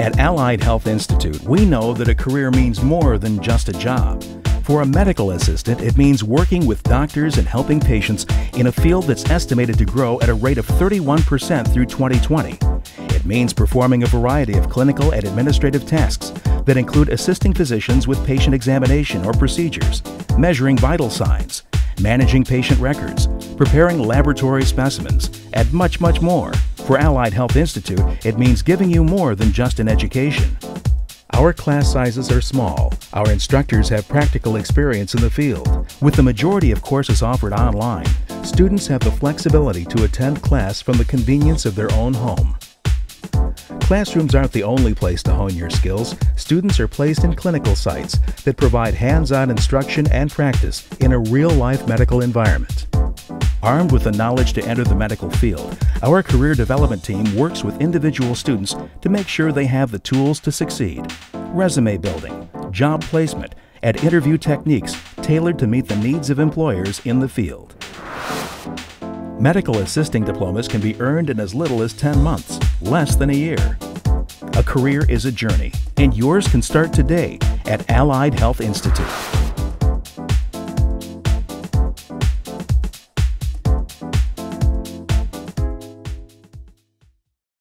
At Allied Health Institute, we know that a career means more than just a job. For a medical assistant, it means working with doctors and helping patients in a field that's estimated to grow at a rate of 31% through 2020. It means performing a variety of clinical and administrative tasks that include assisting physicians with patient examination or procedures, measuring vital signs, managing patient records, preparing laboratory specimens, and much, much more. For Allied Health Institute, it means giving you more than just an education. Our class sizes are small. Our instructors have practical experience in the field. With the majority of courses offered online, students have the flexibility to attend class from the convenience of their own home. Classrooms aren't the only place to hone your skills. Students are placed in clinical sites that provide hands-on instruction and practice in a real-life medical environment. Armed with the knowledge to enter the medical field, our career development team works with individual students to make sure they have the tools to succeed. Resume building, job placement, and interview techniques tailored to meet the needs of employers in the field. Medical assisting diplomas can be earned in as little as 10 months, less than a year. A career is a journey, and yours can start today at Allied Health Institute.